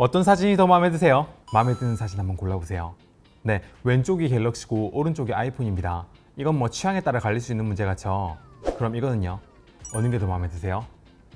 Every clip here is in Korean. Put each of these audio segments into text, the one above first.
어떤 사진이 더 마음에 드세요? 마음에 드는 사진 한번 골라보세요. 네, 왼쪽이 갤럭시고 오른쪽이 아이폰입니다. 이건 뭐 취향에 따라 갈릴 수 있는 문제 같죠? 그럼 이거는요? 어느 게 더 마음에 드세요?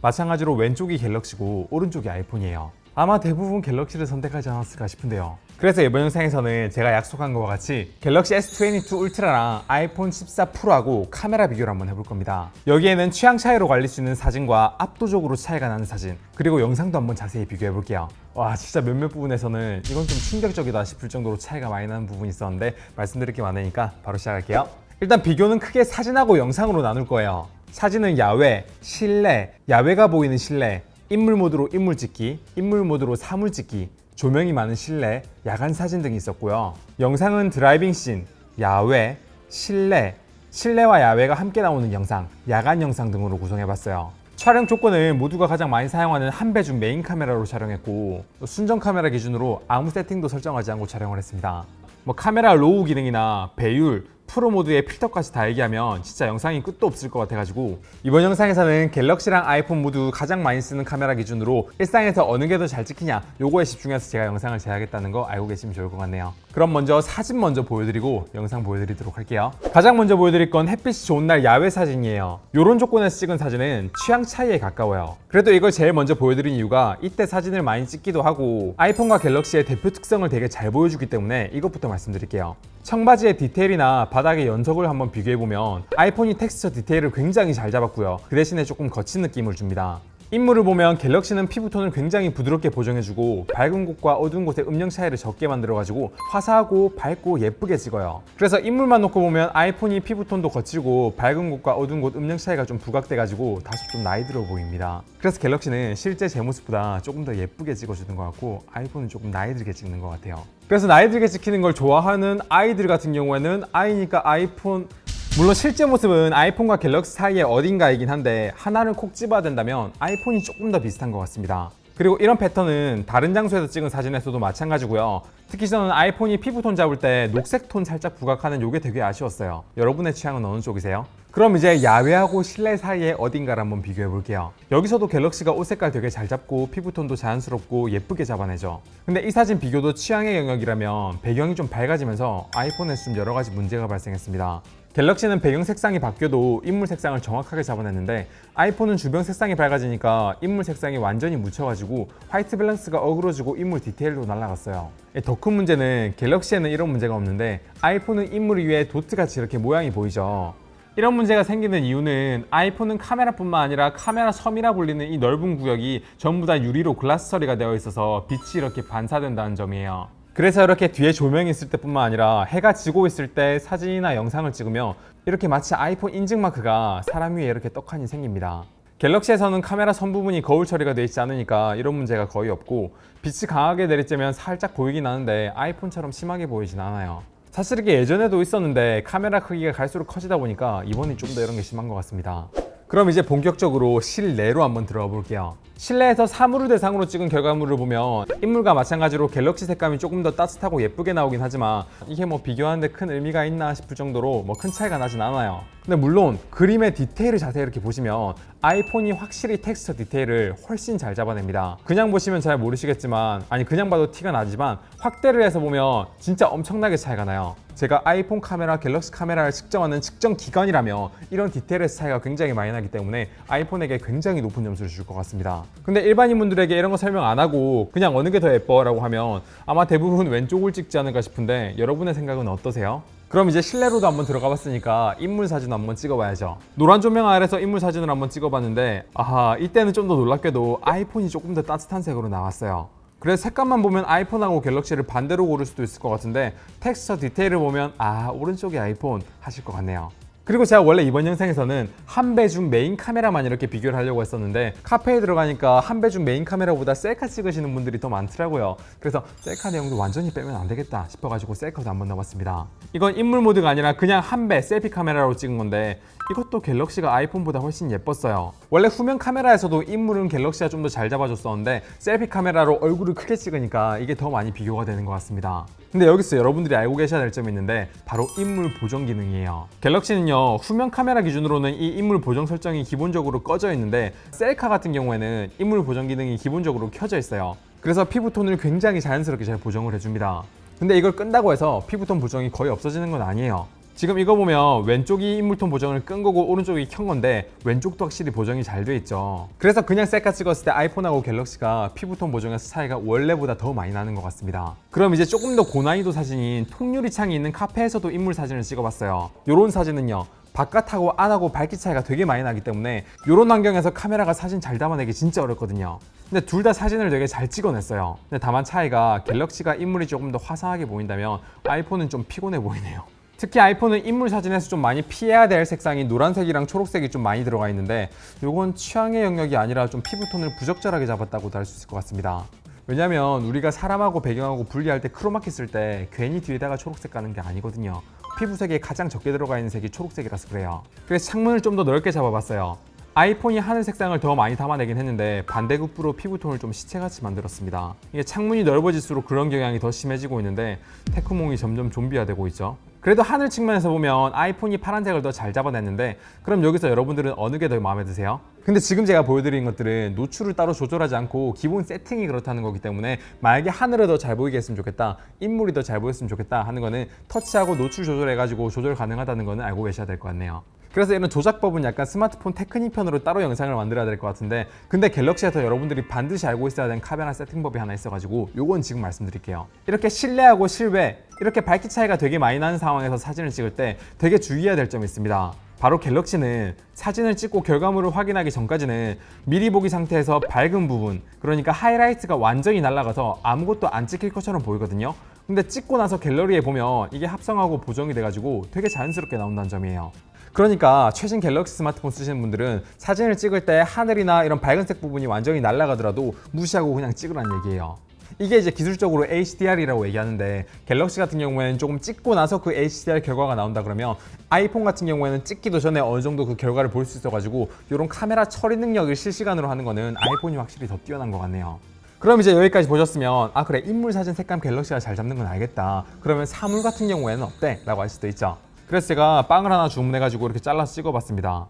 마찬가지로 왼쪽이 갤럭시고 오른쪽이 아이폰이에요. 아마 대부분 갤럭시를 선택하지 않았을까 싶은데요. 그래서 이번 영상에서는 제가 약속한 것과 같이 갤럭시 S22 울트라랑 아이폰 14 프로하고 카메라 비교를 한번 해볼 겁니다. 여기에는 취향 차이로 갈릴 수 있는 사진과 압도적으로 차이가 나는 사진 그리고 영상도 한번 자세히 비교해 볼게요. 와 진짜 몇몇 부분에서는 이건 좀 충격적이다 싶을 정도로 차이가 많이 나는 부분이 있었는데 말씀드릴 게 많으니까 바로 시작할게요. 일단 비교는 크게 사진하고 영상으로 나눌 거예요. 사진은 야외, 실내, 야외가 보이는 실내, 인물 모드로 인물 찍기, 인물 모드로 사물 찍기, 조명이 많은 실내, 야간 사진 등이 있었고요. 영상은 driving scene, 야외, 실내, 실내와 야외가 함께 나오는 영상, 야간 영상 등으로 구성해봤어요. 촬영 조건은 모두가 가장 많이 사용하는 한 배 줌 메인 카메라로 촬영했고 순정 카메라 기준으로 아무 세팅도 설정하지 않고 촬영을 했습니다. 뭐 카메라 RAW 기능이나 배율, 프로 모드의 필터까지 다 얘기하면 진짜 영상이 끝도 없을 것 같아가지고. 이번 영상에서는 갤럭시랑 아이폰 모두 가장 많이 쓰는 카메라 기준으로 일상에서 어느 게 더 잘 찍히냐 요거에 집중해서 제가 영상을 제작했다는 거 알고 계시면 좋을 것 같네요. 그럼 먼저 사진 먼저 보여드리고 영상 보여드리도록 할게요. 가장 먼저 보여드릴 건 햇빛이 좋은 날 야외 사진이에요. 요런 조건에서 찍은 사진은 취향 차이에 가까워요. 그래도 이걸 제일 먼저 보여드린 이유가 이때 사진을 많이 찍기도 하고 아이폰과 갤럭시의 대표 특성을 되게 잘 보여주기 때문에 이것부터 말씀드릴게요. 청바지의 디테일이나 바닥의 연석을 한번 비교해보면 아이폰이 텍스처 디테일을 굉장히 잘 잡았고요. 그 대신에 조금 거친 느낌을 줍니다. 인물을 보면 갤럭시는 피부톤을 굉장히 부드럽게 보정해주고 밝은 곳과 어두운 곳의 음영 차이를 적게 만들어가지고 화사하고 밝고 예쁘게 찍어요. 그래서 인물만 놓고 보면 아이폰이 피부톤도 거칠고 밝은 곳과 어두운 곳 음영 차이가 좀 부각돼가지고 다소 좀 나이 들어 보입니다. 그래서 갤럭시는 실제 제 모습보다 조금 더 예쁘게 찍어주는 것 같고 아이폰은 조금 나이 들게 찍는 것 같아요. 그래서 나이 들게 찍히는 걸 좋아하는 아이들 같은 경우에는 아이니까 아이폰 물론 실제 모습은 아이폰과 갤럭시 사이에 어딘가이긴 한데 하나를 콕 집어야 된다면 아이폰이 조금 더 비슷한 것 같습니다. 그리고 이런 패턴은 다른 장소에서 찍은 사진에서도 마찬가지고요. 특히 저는 아이폰이 피부톤 잡을 때 녹색 톤 살짝 부각하는 이게 되게 아쉬웠어요. 여러분의 취향은 어느 쪽이세요? 그럼 이제 야외하고 실내 사이에 어딘가를 한번 비교해 볼게요. 여기서도 갤럭시가 옷 색깔 되게 잘 잡고 피부톤도 자연스럽고 예쁘게 잡아내죠. 근데 이 사진 비교도 취향의 영역이라면 배경이 좀 밝아지면서 아이폰에서 좀 여러 가지 문제가 발생했습니다. 갤럭시는 배경 색상이 바뀌어도 인물 색상을 정확하게 잡아냈는데 아이폰은 주변 색상이 밝아지니까 인물 색상이 완전히 묻혀가지고 white balance가 어그러지고 인물 디테일도 날라갔어요. 더 큰 문제는 갤럭시에는 이런 문제가 없는데 아이폰은 인물 위에 도트같이 이렇게 모양이 보이죠. 이런 문제가 생기는 이유는 아이폰은 카메라뿐만 아니라 카메라 섬이라 불리는 이 넓은 구역이 전부 다 유리로 글라스 처리가 되어 있어서 빛이 이렇게 반사된다는 점이에요. 그래서 이렇게 뒤에 조명이 있을 때뿐만 아니라 해가 지고 있을 때 사진이나 영상을 찍으면 이렇게 마치 아이폰 인증 마크가 사람 위에 이렇게 떡하니 생깁니다. 갤럭시에서는 카메라 선 부분이 거울 처리가 되어 있지 않으니까 이런 문제가 거의 없고 빛이 강하게 내리쬐면 살짝 보이긴 하는데 아이폰처럼 심하게 보이진 않아요. 사실 이게 예전에도 있었는데 카메라 크기가 갈수록 커지다 보니까 이번이 좀 더 이런 게 심한 것 같습니다. 그럼 이제 본격적으로 실내로 한번 들어가 볼게요. 실내에서 사물을 대상으로 찍은 결과물을 보면 인물과 마찬가지로 갤럭시 색감이 조금 더 따뜻하고 예쁘게 나오긴 하지만 이게 뭐 비교하는데 큰 의미가 있나 싶을 정도로 뭐 큰 차이가 나진 않아요. 근데 물론 그림의 디테일을 자세히 이렇게 보시면 아이폰이 확실히 텍스처 디테일을 훨씬 잘 잡아냅니다. 그냥 보시면 잘 모르시겠지만 아니 그냥 봐도 티가 나지만 확대를 해서 보면 진짜 엄청나게 차이가 나요. 제가 아이폰 카메라, 갤럭시 카메라를 측정하는 측정 기관이라면 이런 디테일의 차이가 굉장히 많이 나기 때문에 아이폰에게 굉장히 높은 점수를 줄 것 같습니다. 근데 일반인분들에게 이런 거 설명 안 하고 그냥 어느 게 더 예뻐 라고 하면 아마 대부분 왼쪽을 찍지 않을까 싶은데 여러분의 생각은 어떠세요? 그럼 이제 실내로도 한번 들어가 봤으니까 인물 사진 한번 찍어봐야죠. 노란 조명 아래서 인물 사진을 한번 찍어봤는데 아하 이때는 좀 더 놀랍게도 아이폰이 조금 더 따뜻한 색으로 나왔어요. 그래서 색감만 보면 아이폰하고 갤럭시를 반대로 고를 수도 있을 것 같은데 텍스처 디테일을 보면 아 오른쪽이 아이폰 하실 것 같네요 그리고 제가 원래 이번 영상에서는 한 배 줌 메인 카메라만 이렇게 비교를 하려고 했었는데 카페에 들어가니까 한 배 줌 메인 카메라보다 셀카 찍으시는 분들이 더 많더라고요. 그래서 셀카 내용도 완전히 빼면 안 되겠다 싶어가지고 셀카도 한번 넣어봤습니다. 이건 인물 모드가 아니라 그냥 한 배 selfie 카메라로 찍은 건데 이것도 갤럭시가 아이폰보다 훨씬 예뻤어요. 원래 후면 카메라에서도 인물은 갤럭시가 좀 더 잘 잡아줬었는데 selfie 카메라로 얼굴을 크게 찍으니까 이게 더 많이 비교가 되는 것 같습니다 근데 여기서 여러분들이 알고 계셔야 될 점이 있는데 바로 인물 보정 기능이에요 갤럭시는요 후면 카메라 기준으로는 이 인물 보정 설정이 기본적으로 꺼져 있는데 셀카 같은 경우에는 인물 보정 기능이 기본적으로 켜져 있어요 그래서 피부톤을 굉장히 자연스럽게 잘 보정을 해줍니다. 근데 이걸 끈다고 해서 피부톤 보정이 거의 없어지는 건 아니에요. 지금 이거 보면 왼쪽이 인물톤 보정을 끈 거고 오른쪽이 켠 건데 왼쪽도 확실히 보정이 잘 돼 있죠. 그래서 그냥 셀카 찍었을 때 아이폰하고 갤럭시가 피부톤 보정에서 차이가 원래보다 더 많이 나는 것 같습니다. 그럼 이제 조금 더 고난이도 사진인 통유리 창이 있는 카페에서도 인물 사진을 찍어봤어요. 이런 사진은요. 바깥하고 안하고 밝기 차이가 되게 많이 나기 때문에 이런 환경에서 카메라가 사진 잘 담아내기 진짜 어렵거든요. 근데 둘 다 사진을 되게 잘 찍어냈어요. 근데 다만 차이가 갤럭시가 인물이 조금 더 화사하게 보인다면 아이폰은 좀 피곤해 보이네요. 특히 아이폰은 인물 사진에서 좀 많이 피해야 될 색상인 노란색이랑 초록색이 좀 많이 들어가 있는데 이건 취향의 영역이 아니라 좀 피부톤을 부적절하게 잡았다고도 할 수 있을 것 같습니다. 왜냐면 우리가 사람하고 배경하고 분리할 때 크로마키 쓸 때 괜히 뒤에다가 초록색 가는 게 아니거든요. 피부색에 가장 적게 들어가 있는 색이 초록색이라서 그래요. 그래서 창문을 좀 더 넓게 잡아봤어요. 아이폰이 하늘 색상을 더 많이 담아내긴 했는데 반대급부로 피부톤을 좀 시체같이 만들었습니다. 이게 창문이 넓어질수록 그런 경향이 더 심해지고 있는데 테크몽이 점점 좀비화되고 있죠. 그래도 하늘 측면에서 보면 아이폰이 파란색을 더 잘 잡아냈는데 그럼 여기서 여러분들은 어느 게 더 마음에 드세요? 근데 지금 제가 보여드린 것들은 노출을 따로 조절하지 않고 기본 세팅이 그렇다는 거기 때문에 만약에 하늘을 더 잘 보이게 했으면 좋겠다 인물이 더 잘 보였으면 좋겠다 하는 거는 터치하고 노출 조절해가지고 조절 가능하다는 거는 알고 계셔야 될 것 같네요 그래서 이런 조작법은 약간 스마트폰 테크닉 편으로 따로 영상을 만들어야 될 것 같은데 근데 갤럭시에서 여러분들이 반드시 알고 있어야 되는 카메라 세팅법이 하나 있어가지고 요건 지금 말씀드릴게요. 이렇게 실내하고 실외 이렇게 밝기 차이가 되게 많이 나는 상황에서 사진을 찍을 때 되게 주의해야 될 점이 있습니다. 바로 갤럭시는 사진을 찍고 결과물을 확인하기 전까지는 미리 보기 상태에서 밝은 부분 그러니까 하이라이트가 완전히 날아가서 아무것도 안 찍힐 것처럼 보이거든요 근데 찍고 나서 갤러리에 보면 이게 합성하고 보정이 돼가지고 되게 자연스럽게 나온다는 점이에요 그러니까 최신 갤럭시 스마트폰 쓰시는 분들은 사진을 찍을 때 하늘이나 이런 밝은색 부분이 완전히 날아가더라도 무시하고 그냥 찍으라는 얘기예요. 이게 이제 기술적으로 HDR이라고 얘기하는데 갤럭시 같은 경우에는 조금 찍고 나서 그 HDR 결과가 나온다 그러면 아이폰 같은 경우에는 찍기도 전에 어느 정도 그 결과를 볼 수 있어가지고 이런 카메라 처리 능력을 실시간으로 하는 거는 아이폰이 확실히 더 뛰어난 것 같네요. 그럼 이제 여기까지 보셨으면 아 그래 인물 사진 색감 갤럭시가 잘 잡는 건 알겠다. 그러면 사물 같은 경우에는 어때? 라고 할 수도 있죠. 그래서 제가 빵을 하나 주문해가지고 이렇게 잘라서 찍어봤습니다.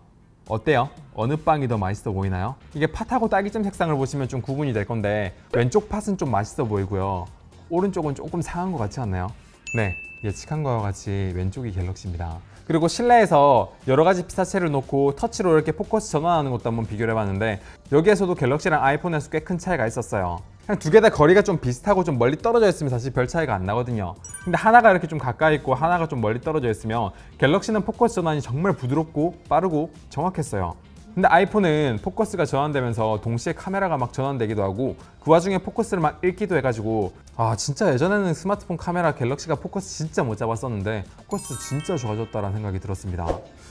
어때요? 어느 빵이 더 맛있어 보이나요? 이게 팥하고 딸기잼 색상을 보시면 좀 구분이 될 건데 왼쪽 팥은 좀 맛있어 보이고요. 오른쪽은 조금 상한 것 같지 않나요? 네, 예측한 거와 같이 왼쪽이 갤럭시입니다. 그리고 실내에서 여러 가지 피사체를 놓고 터치로 이렇게 포커스 전환하는 것도 한번 비교를 해봤는데 여기에서도 갤럭시랑 아이폰에서 꽤 큰 차이가 있었어요. 그냥 두 개 다 거리가 좀 비슷하고 좀 멀리 떨어져 있으면 사실 별 차이가 안 나거든요. 근데 하나가 이렇게 좀 가까이 있고 하나가 좀 멀리 떨어져 있으면 갤럭시는 포커스 전환이 정말 부드럽고 빠르고 정확했어요. 근데 아이폰은 포커스가 전환되면서 동시에 카메라가 막 전환되기도 하고 그 와중에 포커스를 막 잃기도 해가지고 아 진짜 예전에는 스마트폰 카메라 갤럭시가 포커스 진짜 못 잡았었는데 포커스 진짜 좋아졌다라는 생각이 들었습니다.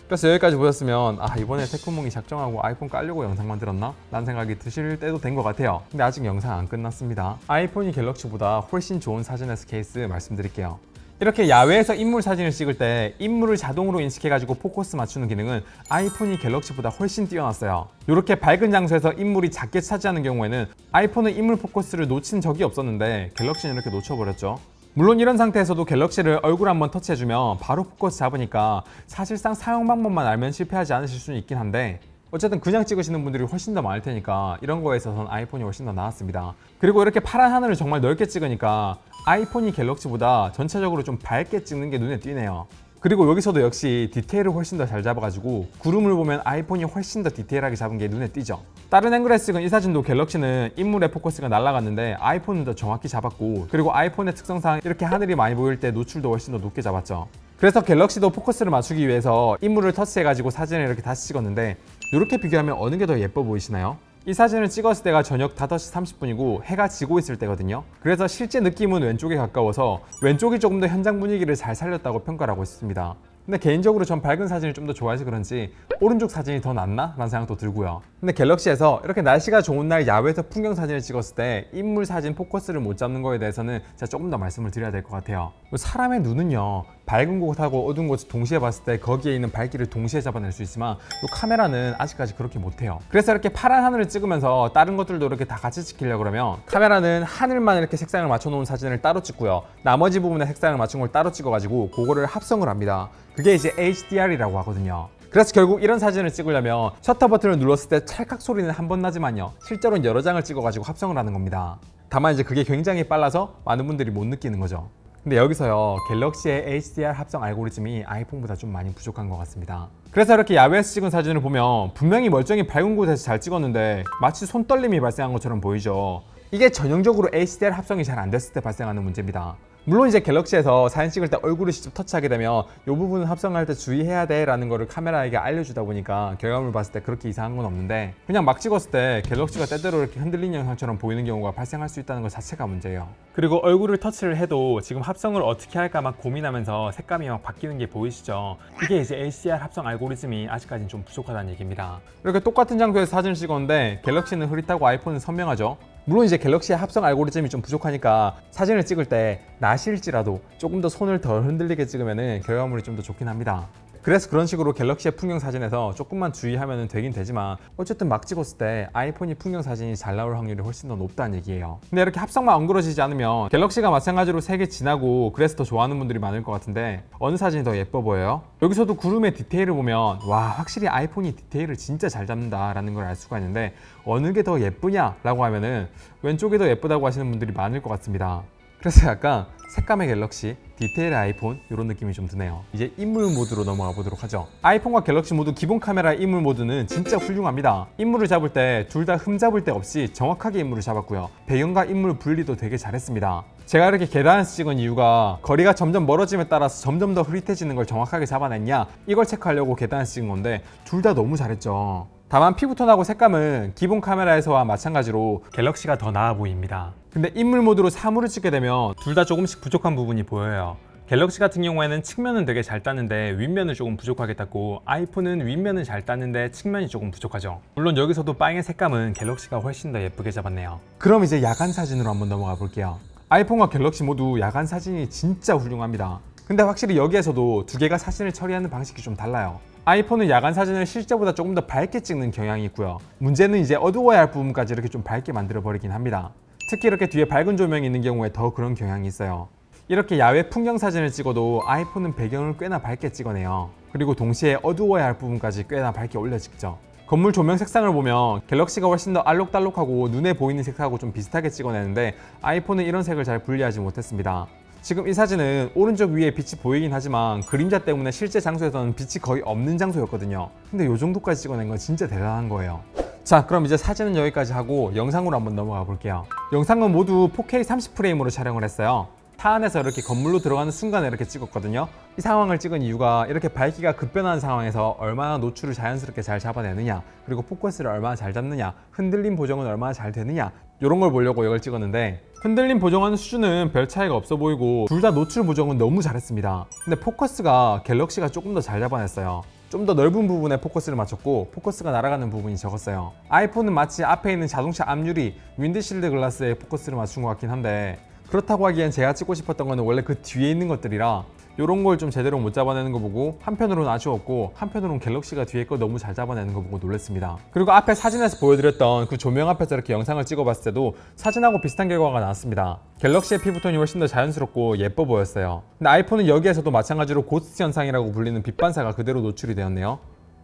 그래서 여기까지 보셨으면 아 이번에 테크몽이 작정하고 아이폰 깔려고 영상 만들었나? 라는 생각이 드실 때도 된 것 같아요. 근데 아직 영상 안 끝났습니다. 아이폰이 갤럭시보다 훨씬 좋은 사진 use case 말씀드릴게요 이렇게 야외에서 인물 사진을 찍을 때 인물을 자동으로 인식해가지고 포커스 맞추는 기능은 아이폰이 갤럭시보다 훨씬 뛰어났어요. 이렇게 밝은 장소에서 인물이 작게 차지하는 경우에는 아이폰은 인물 포커스를 놓친 적이 없었는데 갤럭시는 이렇게 놓쳐버렸죠. 물론 이런 상태에서도 갤럭시를 얼굴 한번 터치해주면 바로 포커스 잡으니까 사실상 사용 방법만 알면 실패하지 않으실 수는 있긴 한데 어쨌든 그냥 찍으시는 분들이 훨씬 더 많을 테니까 이런 거에 있어서는 아이폰이 훨씬 더 나았습니다. 그리고 이렇게 파란 하늘을 정말 넓게 찍으니까 아이폰이 갤럭시보다 전체적으로 좀 밝게 찍는 게 눈에 띄네요. 그리고 여기서도 역시 디테일을 훨씬 더 잘 잡아가지고 구름을 보면 아이폰이 훨씬 더 디테일하게 잡은 게 눈에 띄죠. 다른 앵글에 찍은 이 사진도 갤럭시는 인물의 포커스가 날아갔는데 아이폰은 더 정확히 잡았고 그리고 아이폰의 특성상 이렇게 하늘이 많이 보일 때 노출도 훨씬 더 높게 잡았죠. 그래서 갤럭시도 포커스를 맞추기 위해서 인물을 터치해가지고 사진을 이렇게 다시 찍었는데 이렇게 비교하면 어느 게 더 예뻐 보이시나요? 이 사진을 찍었을 때가 저녁 5시 30분이고 해가 지고 있을 때거든요 그래서 실제 느낌은 왼쪽에 가까워서 왼쪽이 조금 더 현장 분위기를 잘 살렸다고 평가를 하고 있습니다 근데 개인적으로 전 밝은 사진을 좀 더 좋아해서 그런지 오른쪽 사진이 더 낫나? 라는 생각도 들고요 근데 갤럭시에서 이렇게 날씨가 좋은 날 야외에서 풍경 사진을 찍었을 때 인물 사진 포커스를 못 잡는 거에 대해서는 제가 조금 더 말씀을 드려야 될 것 같아요 사람의 눈은요 밝은 곳하고 어두운 곳을 동시에 봤을 때 거기에 있는 밝기를 동시에 잡아낼 수 있지만 이 카메라는 아직까지 그렇게 못해요 그래서 이렇게 파란 하늘을 찍으면서 다른 것들도 이렇게 다 같이 찍히려고 그러면 카메라는 하늘만 이렇게 색상을 맞춰 놓은 사진을 따로 찍고요 나머지 부분에 색상을 맞춘 걸 따로 찍어 가지고 그거를 합성을 합니다 그게 이제 HDR이라고 하거든요. 그래서 결국 이런 사진을 찍으려면 셔터 버튼을 눌렀을 때 찰칵 소리는 한 번 나지만요. 실제로는 여러 장을 찍어가지고 합성을 하는 겁니다. 다만 이제 그게 굉장히 빨라서 많은 분들이 못 느끼는 거죠. 근데 여기서요 갤럭시의 HDR 합성 알고리즘이 아이폰보다 좀 많이 부족한 것 같습니다. 그래서 이렇게 야외에서 찍은 사진을 보면 분명히 멀쩡히 밝은 곳에서 잘 찍었는데 마치 손떨림이 발생한 것처럼 보이죠. 이게 전형적으로 HDR 합성이 잘 안 됐을 때 발생하는 문제입니다. 물론 이제 갤럭시에서 사진 찍을 때 얼굴을 직접 터치하게 되면 이 부분은 합성할 때 주의해야 돼 라는 거를 카메라에게 알려주다 보니까 결과물 봤을 때 그렇게 이상한 건 없는데 그냥 막 찍었을 때 갤럭시가 때때로 이렇게 흔들린 영상처럼 보이는 경우가 발생할 수 있다는 것 자체가 문제예요. 그리고 얼굴을 터치를 해도 지금 합성을 어떻게 할까 막 고민하면서 색감이 막 바뀌는 게 보이시죠? 이게 이제 HDR 합성 알고리즘이 아직까지는 좀 부족하다는 얘기입니다. 이렇게 똑같은 장소에서 사진을 찍었는데 갤럭시는 흐릿하고 아이폰은 선명하죠 물론 이제 갤럭시의 합성 알고리즘이 좀 부족하니까 사진을 찍을 때 나실지라도 조금 더 손을 덜 흔들리게 찍으면 결과물이 좀 더 좋긴 합니다. 그래서 그런 식으로 갤럭시의 풍경 사진에서 조금만 주의하면 되긴 되지만 어쨌든 막 찍었을 때 아이폰이 풍경 사진이 잘 나올 확률이 훨씬 더 높다는 얘기예요 근데 이렇게 합성만 엉그러지지 않으면 갤럭시가 마찬가지로 색이 진하고 그래서 더 좋아하는 분들이 많을 것 같은데 어느 사진이 더 예뻐 보여요? 여기서도 구름의 디테일을 보면 와 확실히 아이폰이 디테일을 진짜 잘 잡는다 라는 걸 알 수가 있는데 어느 게 더 예쁘냐 라고 하면은 왼쪽이 더 예쁘다고 하시는 분들이 많을 것 같습니다 그래서 약간 색감의 갤럭시, 디테일의 아이폰 이런 느낌이 좀 드네요. 이제 인물 모드로 넘어가 보도록 하죠. 아이폰과 갤럭시 모두 기본 카메라 인물 모드는 진짜 훌륭합니다. 인물을 잡을 때 둘 다 흠잡을 데 없이 정확하게 인물을 잡았고요. 배경과 인물 분리도 되게 잘했습니다. 제가 이렇게 계단에서 찍은 이유가 거리가 점점 멀어짐에 따라서 점점 더 흐릿해지는 걸 정확하게 잡아냈냐? 이걸 체크하려고 계단에서 찍은 건데 둘 다 너무 잘했죠 다만 피부톤하고 색감은 기본 카메라에서와 마찬가지로 갤럭시가 더 나아 보입니다. 근데 인물 모드로 사물을 찍게 되면 둘 다 조금씩 부족한 부분이 보여요. 갤럭시 같은 경우에는 측면은 되게 잘 땄는데 윗면을 조금 부족하게 땄고 아이폰은 윗면은 잘 땄는데 측면이 조금 부족하죠 물론 여기서도 빵의 색감은 갤럭시가 훨씬 더 예쁘게 잡았네요 그럼 이제 야간 사진으로 한번 넘어가 볼게요 아이폰과 갤럭시 모두 야간 사진이 진짜 훌륭합니다 근데 확실히 여기에서도 두 개가 사진을 처리하는 방식이 좀 달라요 아이폰은 야간 사진을 실제보다 조금 더 밝게 찍는 경향이 있고요. 문제는 이제 어두워야 할 부분까지 이렇게 좀 밝게 만들어 버리긴 합니다. 특히 이렇게 뒤에 밝은 조명이 있는 경우에 더 그런 경향이 있어요. 이렇게 야외 풍경 사진을 찍어도 아이폰은 배경을 꽤나 밝게 찍어내요. 그리고 동시에 어두워야 할 부분까지 꽤나 밝게 올려 찍죠. 건물 조명 색상을 보면 갤럭시가 훨씬 더 알록달록하고 눈에 보이는 색하고 좀 비슷하게 찍어내는데 아이폰은 이런 색을 잘 분리하지 못했습니다. 지금 이 사진은 오른쪽 위에 빛이 보이긴 하지만 그림자 때문에 실제 장소에서는 빛이 거의 없는 장소였거든요. 근데 이 정도까지 찍어낸 건 진짜 대단한 거예요. 자 그럼 이제 사진은 여기까지 하고 영상으로 한번 넘어가 볼게요. 영상은 모두 4K 30프레임으로 촬영을 했어요. 차 안에서 이렇게 건물로 들어가는 순간에 이렇게 찍었거든요. 이 상황을 찍은 이유가 이렇게 밝기가 급변하는 상황에서 얼마나 노출을 자연스럽게 잘 잡아내느냐 그리고 포커스를 얼마나 잘 잡느냐 흔들림 보정은 얼마나 잘 되느냐 이런 걸 보려고 이걸 찍었는데 흔들림 보정하는 수준은 별 차이가 없어 보이고 둘 다 노출 보정은 너무 잘했습니다. 근데 포커스가 갤럭시가 조금 더 잘 잡아냈어요. 좀 더 넓은 부분에 포커스를 맞췄고 포커스가 날아가는 부분이 적었어요. 아이폰은 마치 앞에 있는 자동차 앞유리 windshield glass에 포커스를 맞춘 것 같긴 한데 그렇다고 하기엔 제가 찍고 싶었던 거는 원래 그 뒤에 있는 것들이라 이런 걸 좀 제대로 못 잡아내는 거 보고 한편으로는 아쉬웠고 한편으로는 갤럭시가 뒤에 거 너무 잘 잡아내는 거 보고 놀랐습니다. 그리고 앞에 사진에서 보여드렸던 그 조명 앞에서 이렇게 영상을 찍어봤을 때도 사진하고 비슷한 결과가 나왔습니다. 갤럭시의 피부톤이 훨씬 더 자연스럽고 예뻐 보였어요. 근데 아이폰은 여기에서도 마찬가지로 고스트 현상이라고 불리는 빛 반사가 그대로 노출이 되었네요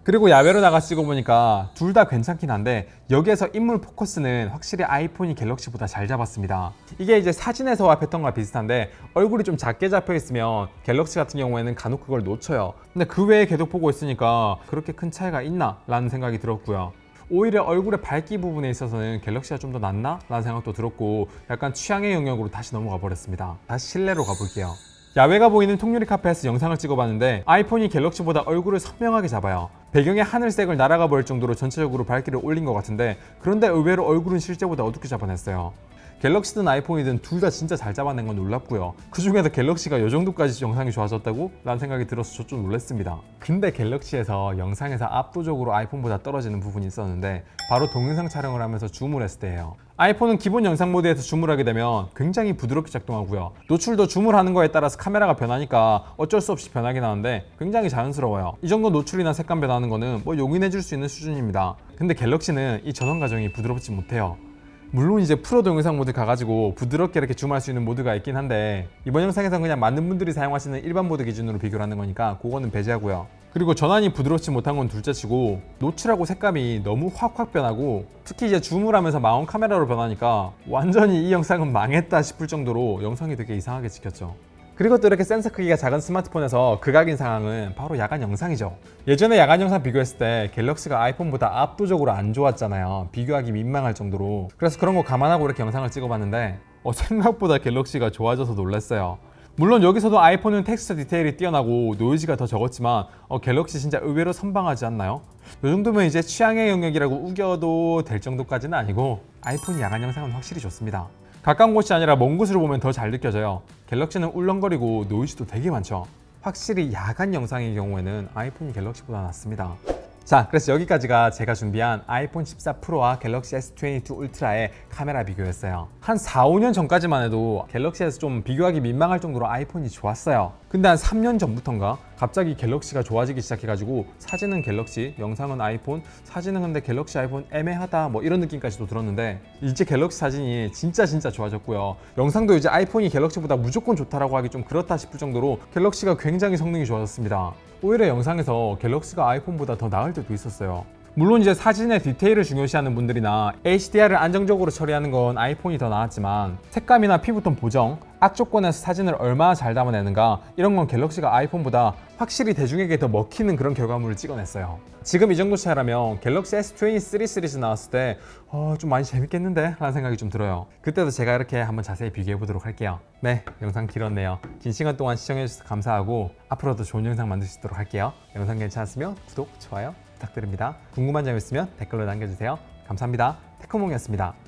그리고 야외로 나가 찍어 보니까 둘 다 괜찮긴 한데 여기에서 인물 포커스는 확실히 아이폰이 갤럭시보다 잘 잡았습니다. 이게 이제 사진에서 앞했던 거와 비슷한데 얼굴이 좀 작게 잡혀 있으면 갤럭시 같은 경우에는 간혹 그걸 놓쳐요. 근데 그 외에 계속 보고 있으니까 그렇게 큰 차이가 있나? 라는 생각이 들었고요. 오히려 얼굴의 밝기 부분에 있어서는 갤럭시가 좀 더 낫나? 라는 생각도 들었고 약간 취향의 영역으로 다시 넘어가 버렸습니다. 다시 실내로 가볼게요 야외가 보이는 통유리 카페에서 영상을 찍어봤는데 아이폰이 갤럭시보다 얼굴을 선명하게 잡아요. 배경에 하늘색을 날아가 버릴 정도로 전체적으로 밝기를 올린 것 같은데 그런데 의외로 얼굴은 실제보다 어둡게 잡아냈어요 갤럭시든 아이폰이든 둘 다 진짜 잘 잡아낸 건 놀랍고요. 그 중에서 갤럭시가 이 정도까지 영상이 좋아졌다고? 라는 생각이 들어서 저 좀 놀랐습니다. 근데 갤럭시에서 영상에서 압도적으로 아이폰보다 떨어지는 부분이 있었는데 바로 동영상 촬영을 하면서 줌을 했을 때예요. 아이폰은 기본 영상 모드에서 줌을 하게 되면 굉장히 부드럽게 작동하고요. 노출도 줌을 하는 거에 따라서 카메라가 변하니까 어쩔 수 없이 변하게 나오는데 굉장히 자연스러워요. 이 정도 노출이나 색감 변하는 거는 뭐 용인해 줄 수 있는 수준입니다. 근데 갤럭시는 이 전환 과정이 부드럽지 못해요 물론 이제 프로 동영상 모드 가가지고 부드럽게 이렇게 줌할 수 있는 모드가 있긴 한데 이번 영상에서는 그냥 많은 분들이 사용하시는 일반 모드 기준으로 비교를 하는 거니까 그거는 배제하고요 그리고 전환이 부드럽지 못한 건 둘째치고 노출하고 색감이 너무 확확 변하고 특히 이제 줌을 하면서 망원 카메라로 변하니까 완전히 이 영상은 망했다 싶을 정도로 영상이 되게 이상하게 찍혔죠. 그리고 또 이렇게 센서 크기가 작은 스마트폰에서 극악인 상황은 바로 야간 영상이죠. 예전에 야간 영상 비교했을 때 갤럭시가 아이폰보다 압도적으로 안 좋았잖아요. 비교하기 민망할 정도로. 그래서 그런 거 감안하고 이렇게 영상을 찍어봤는데 어, 생각보다 갤럭시가 좋아져서 놀랐어요. 물론 여기서도 아이폰은 텍스처 디테일이 뛰어나고 노이즈가 더 적었지만 어, 갤럭시 진짜 의외로 선방하지 않나요? 이 정도면 이제 취향의 영역이라고 우겨도 될 정도까지는 아니고 아이폰이 야간 영상은 확실히 좋습니다. 가까운 곳이 아니라 먼 곳으로 보면 더 잘 느껴져요. 갤럭시는 울렁거리고 노이즈도 되게 많죠. 확실히 야간 영상의 경우에는 아이폰이 갤럭시보다 낫습니다. 자, 그래서 여기까지가 제가 준비한 아이폰 14 프로와 갤럭시 S22 울트라의 카메라 비교였어요. 한 4, 5년 전까지만 해도 갤럭시에서 좀 비교하기 민망할 정도로 아이폰이 좋았어요. 근데 한 3년 전부터인가 갑자기 갤럭시가 좋아지기 시작해가지고 사진은 갤럭시, 영상은 아이폰, 사진은 근데 갤럭시 아이폰 애매하다 뭐 이런 느낌까지도 들었는데 이제 갤럭시 사진이 진짜 진짜 좋아졌고요. 영상도 이제 아이폰이 갤럭시보다 무조건 좋다라고 하기 좀 그렇다 싶을 정도로 갤럭시가 굉장히 성능이 좋아졌습니다. 오히려 영상에서 갤럭시가 아이폰보다 더 나을 때도 있었어요. 물론 이제 사진의 디테일을 중요시하는 분들이나 HDR을 안정적으로 처리하는 건 아이폰이 더 나았지만 색감이나 피부톤 보정, 악조건에서 사진을 얼마나 잘 담아내는가 이런 건 갤럭시가 아이폰보다 확실히 대중에게 더 먹히는 그런 결과물을 찍어냈어요. 지금 이 정도 차이라면 갤럭시 S23 시리즈 나왔을 때 어, 좀 많이 재밌겠는데? 라는 생각이 좀 들어요. 그때도 제가 이렇게 한번 자세히 비교해 보도록 할게요. 네, 영상 길었네요. 긴 시간 동안 시청해 주셔서 감사하고 앞으로도 좋은 영상 만들 수 있도록 할게요. 영상 괜찮았으면 구독, 좋아요 부탁드립니다. 궁금한 점 있으면 댓글로 남겨주세요. 감사합니다. 테크몽이었습니다.